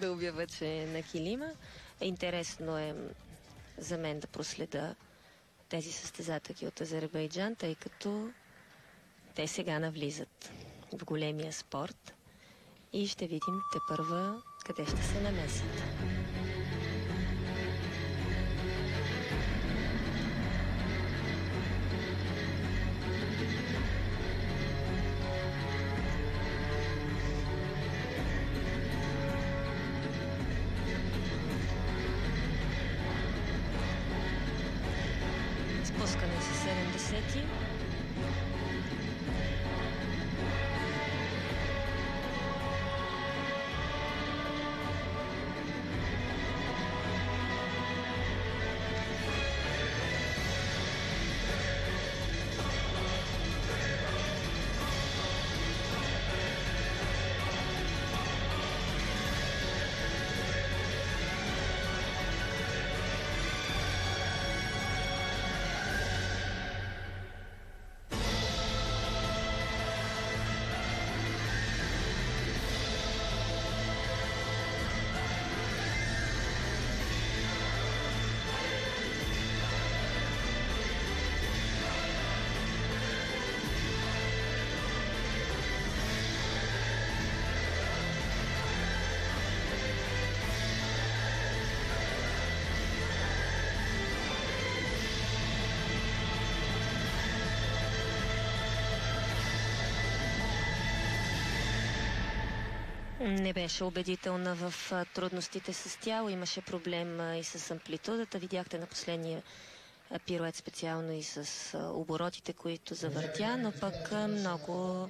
да обява, че е на килима. Интересно е за мен да проследа тези състезателки от Азербайджан, тъй като те сега навлизат в големия спорт и ще видим те първа къде ще се намесят. is gonna necessary in the. Не беше убедителна в трудностите с тяло. Имаше проблем и с амплитудата. Видяхте на последния пирует специално и с оборотите, които завъртя, но пък много